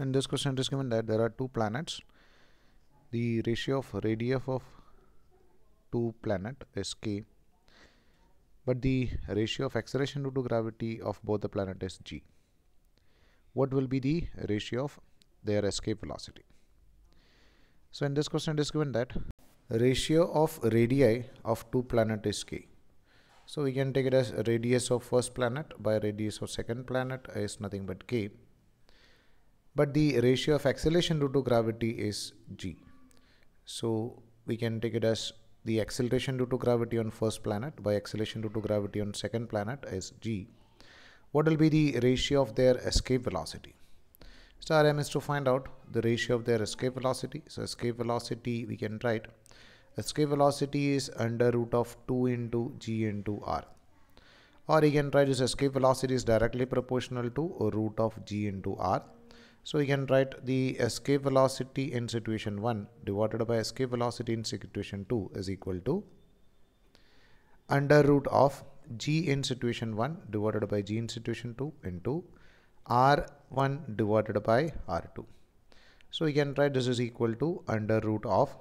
In this question it is given that there are two planets. The ratio of radii of two planet is k but the ratio of acceleration due to gravity of both the planet is g. What will be the ratio of their escape velocity? So in this question it is given that ratio of radii of two planet is k. So we can take it as radius of first planet by radius of second planet is nothing but k but the ratio of acceleration due to gravity is g. So we can take it as the acceleration due to gravity on first planet by acceleration due to gravity on second planet is g. What will be the ratio of their escape velocity? Our aim is to find out the ratio of their escape velocity. So escape velocity we can write escape velocity is under root of 2 into g into r or you can write this escape velocity is directly proportional to root of g into r so we can write the escape velocity in situation 1 divided by escape velocity in situation 2 is equal to under root of g in situation 1 divided by g in situation 2 into r1 divided by r2. So we can write this is equal to under root of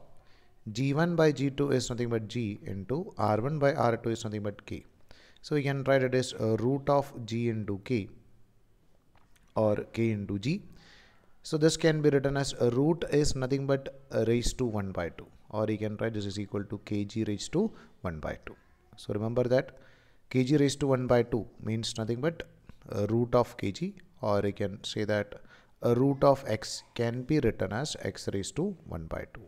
g1 by g2 is nothing but g into r1 by r2 is nothing but k. So we can write it as root of g into k or k into g so this can be written as a root is nothing but raised to 1 by 2 or you can write this is equal to kg raised to 1 by 2. So remember that kg raised to 1 by 2 means nothing but root of kg or you can say that a root of x can be written as x raised to 1 by 2.